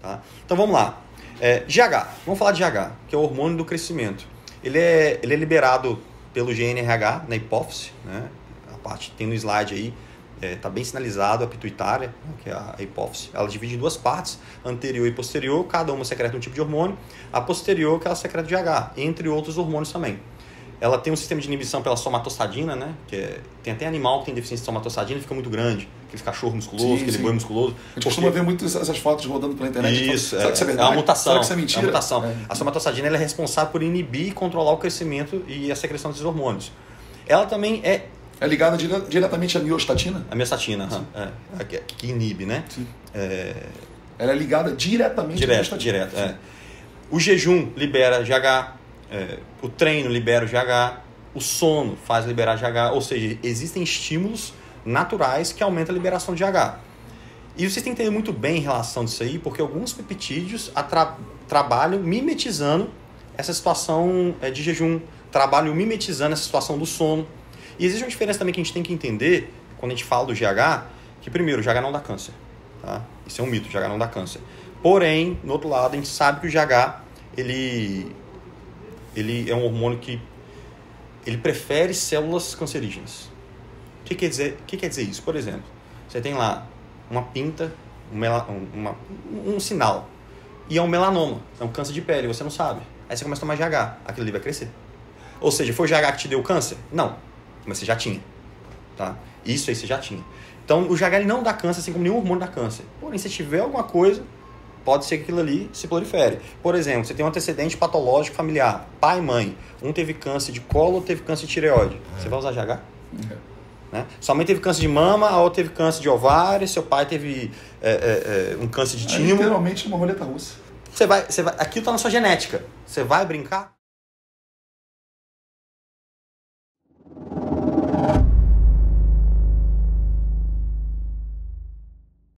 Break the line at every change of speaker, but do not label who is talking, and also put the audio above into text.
Tá? Então vamos lá. É, GH, vamos falar de GH, que é o hormônio do crescimento. Ele é, ele é liberado pelo GNRH na hipófise, né? a parte tem no slide aí, está é, tá bem sinalizado a pituitária, né? que é a hipófise. Ela divide em duas partes, anterior e posterior, cada uma secreta um tipo de hormônio. A posterior que ela secreta GH, entre outros hormônios também. Ela tem um sistema de inibição pela somatostadina, né? Que é, tem até animal que tem deficiência de somatostadina e fica muito grande. Aquele cachorro musculoso, sim, aquele sim. boi musculoso.
A gente costuma ver muito essas fotos rodando pela internet.
Isso, fala, é, isso é, é, uma mutação. Será que isso é mentira? É uma mutação. É. A somatostadina é responsável por inibir e controlar o crescimento e a secreção desses hormônios. Ela também é
é ligada dire diretamente à miostatina?
A miostatina, é, é, que, que inibe, né? Sim.
É... Ela é ligada diretamente
direto, à miostatina. Direto, é. O jejum libera GH, é, o treino libera o GH, o sono faz liberar GH, ou seja, existem estímulos naturais que aumentam a liberação de GH. E vocês têm que entender muito bem em relação disso aí, porque alguns peptídeos trabalham mimetizando essa situação é, de jejum, trabalham mimetizando essa situação do sono. E existe uma diferença também que a gente tem que entender quando a gente fala do GH, que primeiro, o GH não dá câncer. Tá? Isso é um mito, o GH não dá câncer. Porém, no outro lado, a gente sabe que o GH ele ele é um hormônio que ele prefere células cancerígenas. O que quer dizer, que quer dizer isso? Por exemplo, você tem lá uma pinta, um, mela, uma, um sinal, e é um melanoma, é um câncer de pele, você não sabe. Aí você começa a tomar GH, aquilo ali vai crescer. Ou seja, foi o GH que te deu câncer? Não, mas você já tinha. Tá? Isso aí você já tinha. Então, o GH não dá câncer, assim como nenhum hormônio dá câncer. Porém, se tiver alguma coisa, pode ser que aquilo ali se prolifere. Por exemplo, você tem um antecedente patológico familiar, pai e mãe. Um teve câncer de colo, outro teve câncer de tireoide. É. Você vai usar GH? É. Né? Sua mãe teve câncer de mama, a outra teve câncer de ovário, seu pai teve é, é, é um câncer de timo. É
literalmente uma roleta russa.
Você vai, você vai, aquilo está na sua genética. Você vai brincar?